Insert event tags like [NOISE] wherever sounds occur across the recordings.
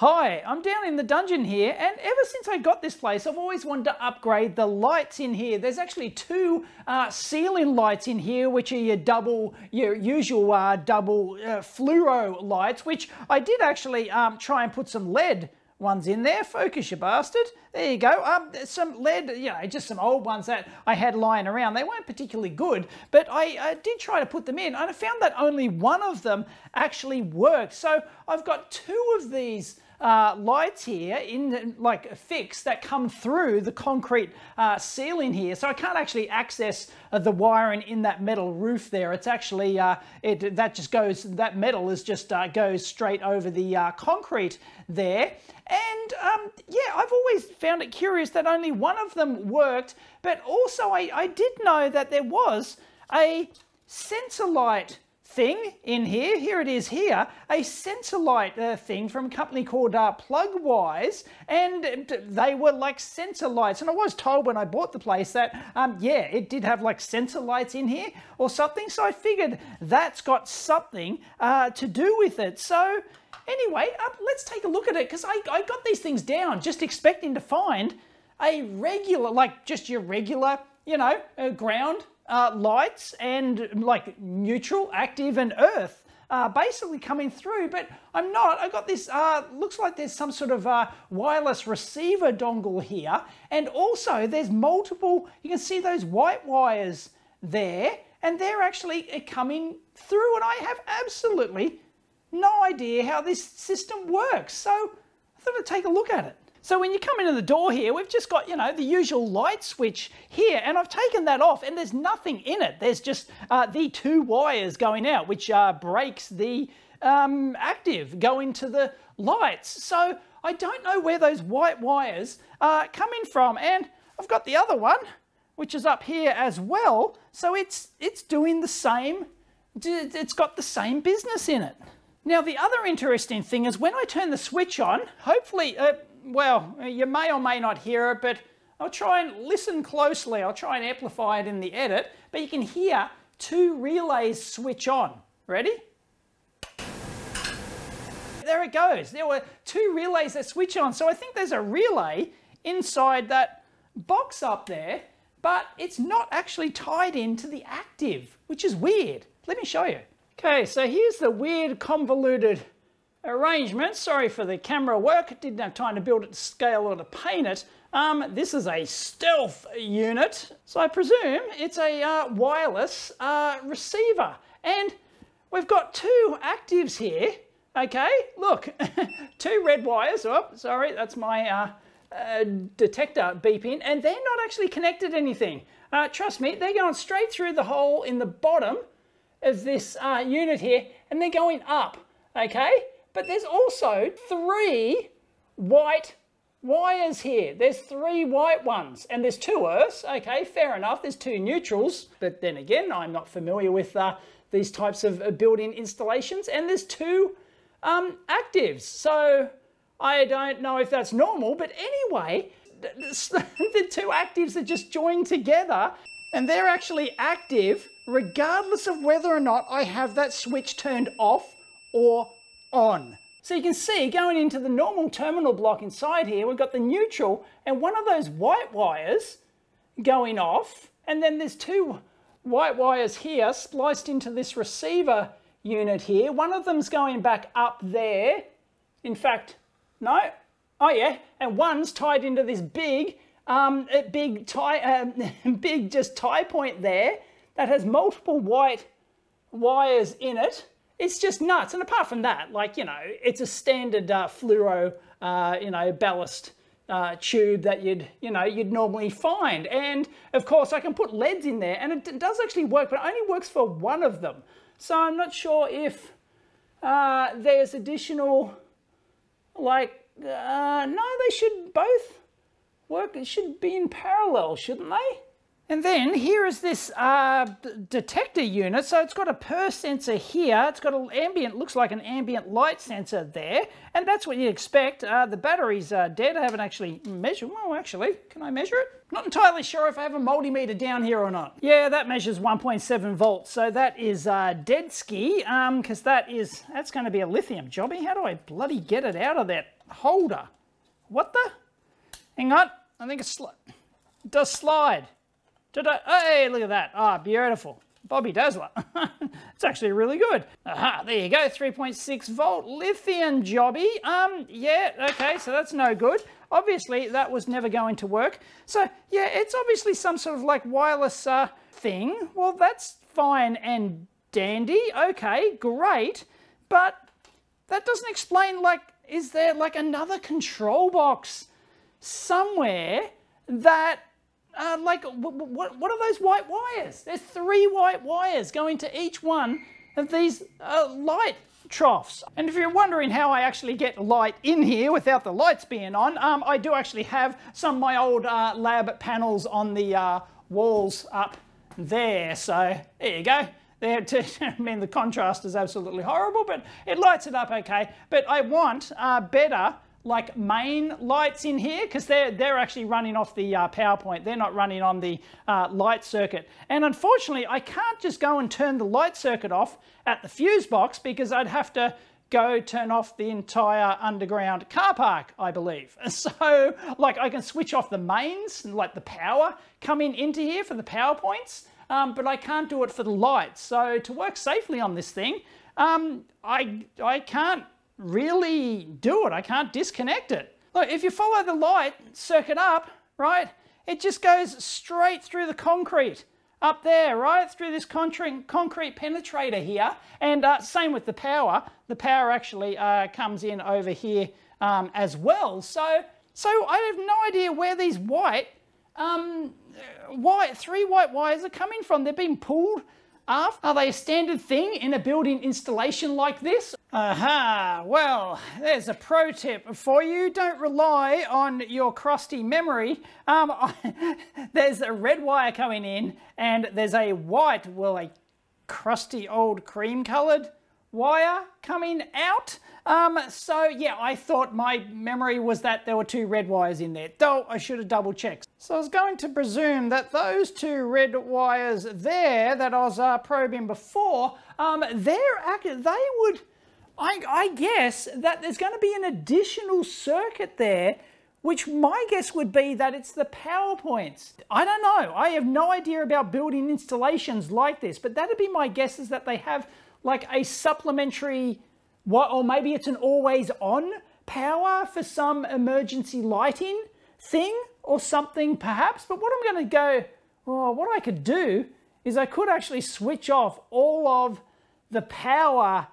Hi, I'm down in the dungeon here, and ever since I got this place, I've always wanted to upgrade the lights in here. There's actually two uh, ceiling lights in here, which are your double, your usual uh, double uh, fluoro lights, which I did actually um, try and put some LED ones in there. Focus, you bastard. There you go. Um, some LED, you know, just some old ones that I had lying around. They weren't particularly good, but I, I did try to put them in, and I found that only one of them actually worked. So I've got two of these uh, lights here in like fixed that come through the concrete uh, ceiling here. So I can't actually access uh, the wiring in that metal roof there. It's actually, uh, it that just goes, that metal is just uh, goes straight over the uh, concrete there. And um, yeah, I've always found it curious that only one of them worked, but also I, I did know that there was a sensor light thing in here. Here it is here, a sensor light uh, thing from a company called uh, Plugwise, and they were like sensor lights. And I was told when I bought the place that, um, yeah, it did have like sensor lights in here or something. So I figured that's got something uh, to do with it. So anyway, let's take a look at it because I, I got these things down just expecting to find a regular, like just your regular, you know, uh, ground uh, lights and like neutral, active and earth uh, basically coming through, but I'm not. I've got this, uh, looks like there's some sort of uh, wireless receiver dongle here. And also there's multiple, you can see those white wires there, and they're actually uh, coming through. And I have absolutely no idea how this system works. So I thought I'd take a look at it. So when you come into the door here, we've just got, you know, the usual light switch here, and I've taken that off, and there's nothing in it. There's just uh, the two wires going out, which uh, breaks the um, active going to the lights. So I don't know where those white wires are coming from, and I've got the other one, which is up here as well. So it's it's doing the same. It's got the same business in it. Now the other interesting thing is when I turn the switch on, hopefully. Uh, well, you may or may not hear it, but I'll try and listen closely. I'll try and amplify it in the edit, but you can hear two relays switch on. Ready? There it goes. There were two relays that switch on. So I think there's a relay inside that box up there, but it's not actually tied into the active, which is weird. Let me show you. Okay, so here's the weird convoluted arrangement. Sorry for the camera work, didn't have time to build it to scale or to paint it. Um, this is a stealth unit, so I presume it's a uh, wireless uh, receiver. And we've got two actives here, okay? Look, [LAUGHS] two red wires, oh, sorry, that's my uh, uh, detector beeping, and they're not actually connected anything. Uh, trust me, they're going straight through the hole in the bottom of this uh, unit here, and they're going up, okay? But there's also three white wires here. There's three white ones and there's two earths. Okay, fair enough. There's two neutrals. But then again, I'm not familiar with uh, these types of uh, building installations. And there's two um, actives. So I don't know if that's normal. But anyway, [LAUGHS] the two actives are just joined together and they're actually active regardless of whether or not I have that switch turned off or on. So you can see going into the normal terminal block inside here, we've got the neutral and one of those white wires going off. And then there's two white wires here spliced into this receiver unit here. One of them's going back up there. In fact, no, oh yeah, and one's tied into this big, um, big tie, [LAUGHS] um, big just tie point there that has multiple white wires in it it's just nuts. And apart from that, like, you know, it's a standard uh, fluoro, uh, you know, ballast uh, tube that you'd, you know, you'd normally find. And of course I can put LEDs in there and it does actually work, but it only works for one of them. So I'm not sure if uh, there's additional, like, uh, no, they should both work. It should be in parallel, shouldn't they? And then here is this uh, detector unit. So it's got a PIR sensor here. It's got an ambient, looks like an ambient light sensor there. And that's what you'd expect. Uh, the battery's uh, dead. I haven't actually measured. Well, actually, can I measure it? Not entirely sure if I have a multimeter down here or not. Yeah, that measures 1.7 volts. So that is uh, dead ski because um, that is, that's going to be a lithium jobby. How do I bloody get it out of that holder? What the? Hang on. I think it's, it does slide. Hey, look at that. Ah, beautiful. Bobby Dazzler. [LAUGHS] it's actually really good. Aha, there you go, 3.6 volt lithium jobby. Um, yeah, okay, so that's no good. Obviously, that was never going to work. So, yeah, it's obviously some sort of like wireless uh, thing. Well, that's fine and dandy. Okay, great. But that doesn't explain, like, is there like another control box somewhere that uh, like, what, what are those white wires? There's three white wires going to each one of these uh, light troughs. And if you're wondering how I actually get light in here without the lights being on, um, I do actually have some of my old uh, lab panels on the uh, walls up there. So there you go. There, to, [LAUGHS] I mean, the contrast is absolutely horrible, but it lights it up okay. But I want uh, better like main lights in here because they're, they're actually running off the uh, power point. They're not running on the uh, light circuit. And unfortunately, I can't just go and turn the light circuit off at the fuse box because I'd have to go turn off the entire underground car park, I believe. [LAUGHS] So, like, I can switch off the mains, and like the power coming into here for the power points, um, but I can't do it for the lights. So, to work safely on this thing, um, I, I can't really do it. I can't disconnect it. Look, if you follow the light circuit up, right, it just goes straight through the concrete up there, right, through this concrete, penetrator here. And uh, same with the power. The power actually uh, comes in over here um, as well. So, so I have no idea where these white, um, white, three white wires are coming from. They're being pulled off. are they a standard thing in a building installation like this? Aha, well, there's a pro tip for you. Don't rely on your crusty memory. Um, [LAUGHS] there's a red wire coming in and there's a white, well, a crusty old cream colored wire coming out. Um, so yeah, I thought my memory was that there were two red wires in there, though I should have double checked. So I was going to presume that those two red wires there that I was uh, probing before, um, they're they would, I, I guess that there's going to be an additional circuit there which my guess would be that it's the power points. I don't know. I have no idea about building installations like this, but that'd be my guess is that they have like a supplementary what, or maybe it's an always on power for some emergency lighting thing or something perhaps. But what I'm going to go, oh, what I could do is I could actually switch off all of the power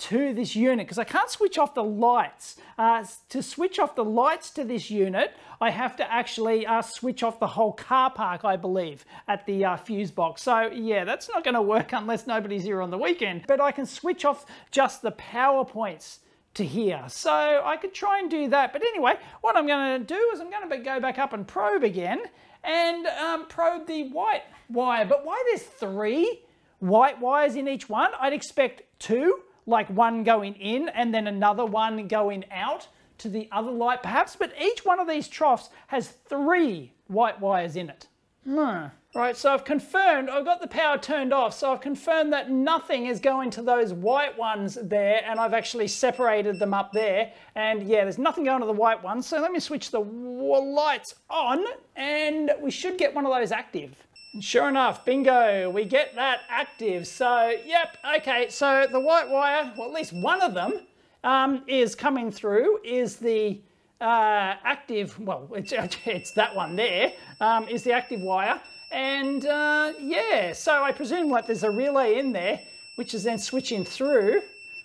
to this unit because I can't switch off the lights. Uh, to switch off the lights to this unit, I have to actually uh, switch off the whole car park, I believe, at the uh, fuse box. So yeah, that's not going to work [LAUGHS] unless nobody's here on the weekend. But I can switch off just the power points to here. So I could try and do that. But anyway, what I'm going to do is I'm going to go back up and probe again and um, probe the white wire. But why there's three white wires in each one? I'd expect two like one going in and then another one going out to the other light perhaps, but each one of these troughs has three white wires in it. Hmm. Right, so I've confirmed, I've got the power turned off, so I've confirmed that nothing is going to those white ones there, and I've actually separated them up there, and yeah, there's nothing going to the white ones, so let me switch the lights on, and we should get one of those active. Sure enough, bingo, we get that active. So, yep, okay, so the white wire, well, at least one of them um, is coming through, is the uh, active, well, [LAUGHS] it's, it's that one there, um, is the active wire. And uh, yeah, so I presume like there's a relay in there, which is then switching through.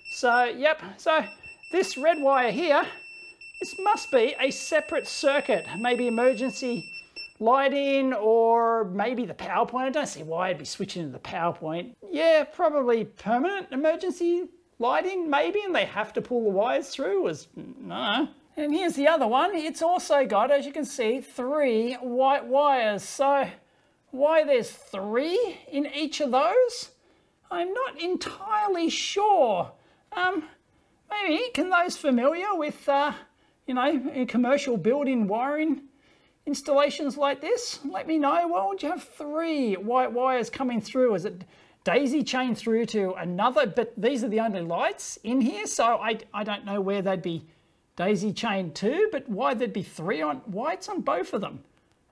So, yep, so this red wire here, this must be a separate circuit, maybe emergency lighting or maybe the power point. I don't see why I'd be switching to the power point. Yeah, probably permanent emergency lighting, maybe, and they have to pull the wires through was, no. And here's the other one. It's also got, as you can see, three white wires. So why there's three in each of those. I'm not entirely sure. Um, maybe, can those familiar with, uh, you know, commercial building wiring installations like this, let me know. Why would you have three white wires coming through? Is it daisy chain through to another? But these are the only lights in here, so I, I don't know where they'd be daisy chained to, but why there'd be three on whites on both of them.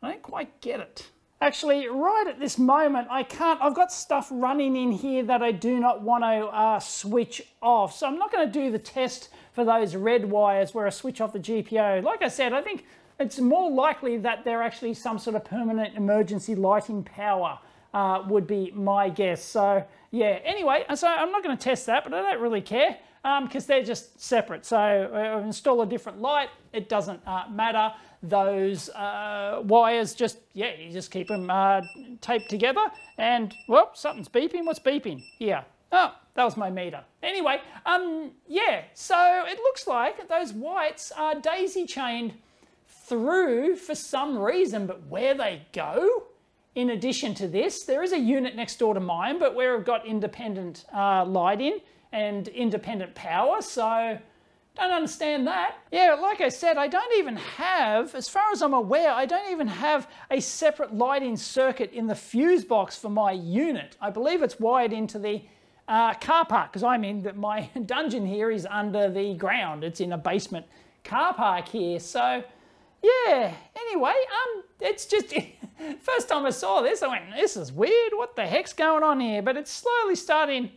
I don't quite get it. Actually, right at this moment, I can't, I've got stuff running in here that I do not want to uh, switch off. So I'm not going to do the test for those red wires where I switch off the GPO. Like I said, I think it's more likely that they're actually some sort of permanent emergency lighting power uh, would be my guess. So yeah, anyway, so I'm not going to test that, but I don't really care because um, they're just separate. So uh, install a different light, it doesn't uh, matter. Those uh, wires just, yeah, you just keep them uh, taped together and, well, something's beeping. What's beeping? Here. Oh, that was my meter. Anyway, um, yeah, so it looks like those whites are daisy chained through for some reason, but where they go, in addition to this, there is a unit next door to mine, but where we've got independent uh, lighting and independent power, so don't understand that. Yeah, like I said, I don't even have, as far as I'm aware, I don't even have a separate lighting circuit in the fuse box for my unit. I believe it's wired into the uh, car park, because I mean that my [LAUGHS] dungeon here is under the ground. It's in a basement car park here, so yeah, anyway, um, it's just, [LAUGHS] first time I saw this, I went, this is weird, what the heck's going on here? But it's slowly starting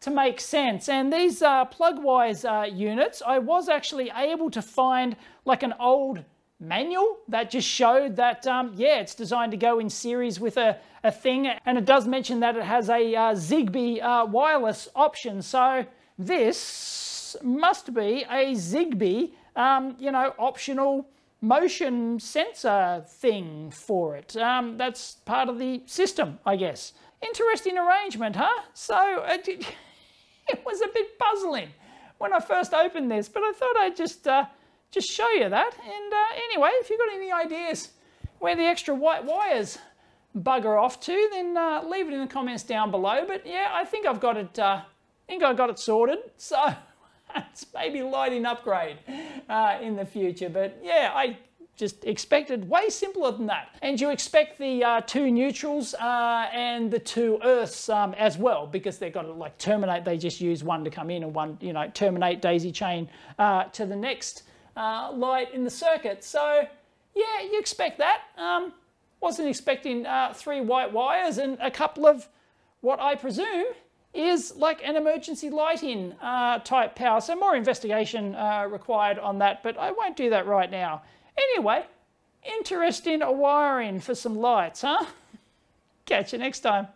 to make sense. And these uh, Plugwise uh, units, I was actually able to find like an old manual that just showed that, um, yeah, it's designed to go in series with a, a thing. And it does mention that it has a uh, Zigbee uh, wireless option. So this must be a Zigbee, um, you know, optional motion sensor thing for it. Um, that's part of the system, I guess. Interesting arrangement, huh? So it, [LAUGHS] it, was a bit puzzling when I first opened this, but I thought I'd just uh, just show you that. And uh, anyway, if you've got any ideas where the extra white wires bugger off to, then uh, leave it in the comments down below. But yeah, I think I've got it. Uh, I think I got it sorted. So. [LAUGHS] it's maybe lighting upgrade uh, in the future. But yeah, I just expected way simpler than that. And you expect the uh, two neutrals uh, and the two earths um, as well, because they've got to like terminate, they just use one to come in and one, you know, terminate daisy chain uh, to the next uh, light in the circuit. So yeah, you expect that. Um, wasn't expecting uh, three white wires and a couple of what I presume is like an emergency lighting uh, type power. So more investigation uh, required on that, but I won't do that right now. Anyway, interesting wiring for some lights, huh? [LAUGHS] Catch you next time.